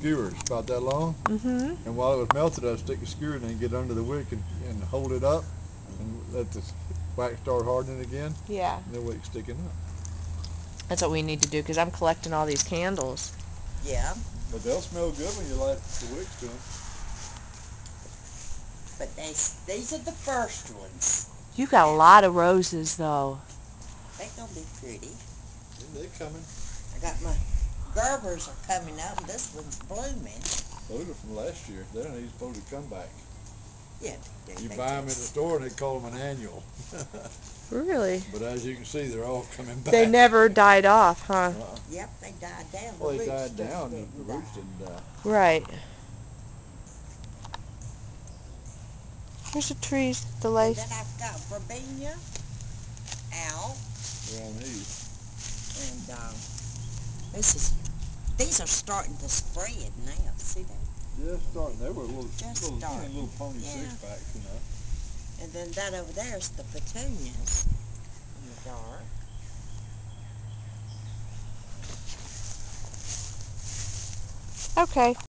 skewers about that long. Mm-hmm. And while it was melted, I'd stick the skewer in and get under the wick and, and hold it up and let the wax start hardening again. Yeah. And the wick sticking up. That's what we need to do because I'm collecting all these candles. Yeah, But they'll smell good when you light the wicks to them. but they, these are the first ones. You got a lot of roses though. They're gonna be pretty. They're coming. I got my Gerbers are coming up, and this one's blooming. Those are from last year. They're not even supposed to come back. Yeah, they, You they buy them at the store and they call them an annual. Really? but as you can see, they're all coming back. They never died off, huh? Uh-uh. Yep, they died down. The Well, they died down. The, didn't the roots die. didn't die. Right. Here's the trees, the And then I've got Verbena out, They're on these. and um, this is these are starting to spread now. See that? Yeah, starting. They were little, Just little, starting. little pony Yeah. six packs, you know. And then that over there is the petunias in the dark. Okay.